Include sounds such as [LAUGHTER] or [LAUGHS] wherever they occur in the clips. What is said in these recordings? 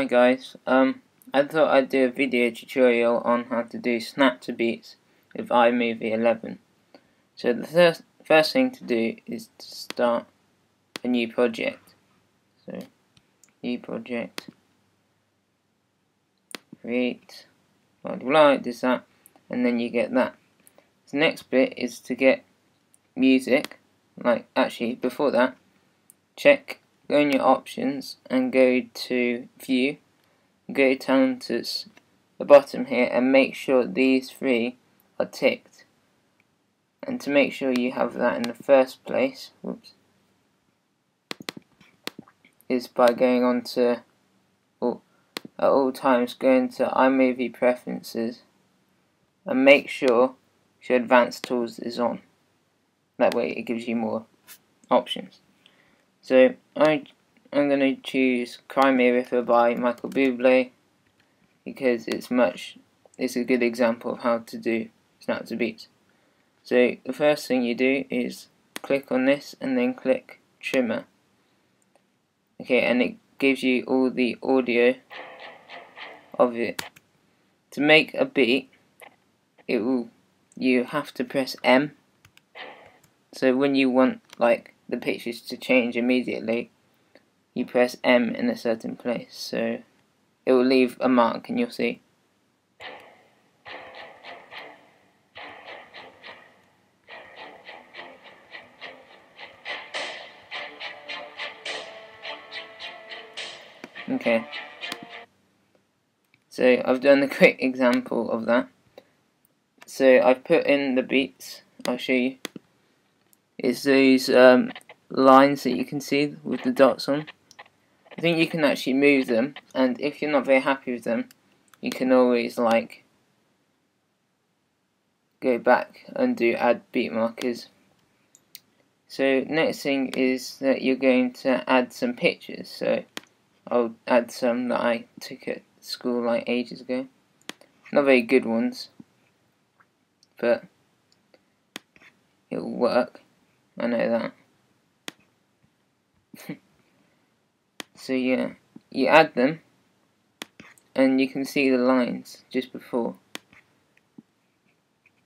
Hi guys, um, I thought I'd do a video tutorial on how to do snap to beats with iMovie 11. So the first, first thing to do is to start a new project. So, new project, create, blah blah blah, does that, and then you get that. The next bit is to get music, like actually before that, check go in your options and go to view. Go down to the bottom here and make sure these three are ticked. And to make sure you have that in the first place whoops, is by going on to all, at all times going to iMovie preferences and make sure your advanced tools is on. That way it gives you more options so I I'm gonna choose Cry Me a River by Michael Bublé because it's much it's a good example of how to do snap to beats. So the first thing you do is click on this and then clip trimmer. Okay, and it gives you all the audio of it. To make a beat, it will you have to press M. So when you want like the pictures to change immediately, you press M in a certain place. So it will leave a mark and you'll see. Okay. So I've done a quick [LAUGHS] example of that. So I've put in the beats. I'll show you is these um, lines that you can see with the dots on. I think you can actually move them, and if you're not very happy with them, you can always like go back and do add beat markers. So next thing is that you're going to add some pictures. So I'll add some that I took at school like ages ago. Not very good ones, but it'll work. I know that. [LAUGHS] so yeah, you add them and you can see the lines just before.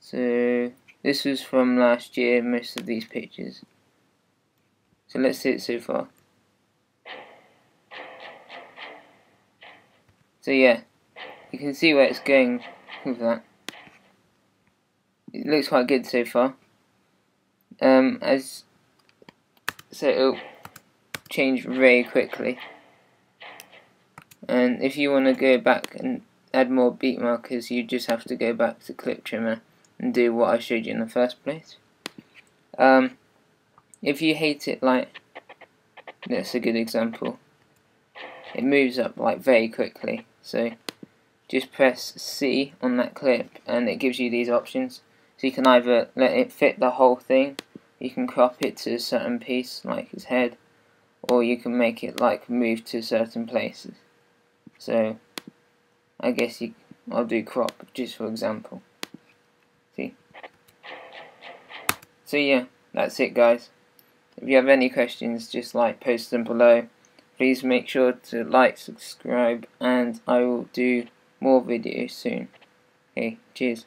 So this was from last year, most of these pictures. So let's see it so far. So yeah, you can see where it's going with that. It looks quite good so far um, as so it'll change very quickly. And if you want to go back and add more beat markers you just have to go back to clip trimmer and do what I showed you in the first place. Um, if you hate it like that's a good example. It moves up like very quickly. So just press C on that clip and it gives you these options. So you can either let it fit the whole thing, you can crop it to a certain piece, like his head, or you can make it like move to certain places. So, I guess you, I'll do crop just for example. See? So yeah, that's it guys. If you have any questions, just like post them below. Please make sure to like, subscribe, and I will do more videos soon. Okay, cheers.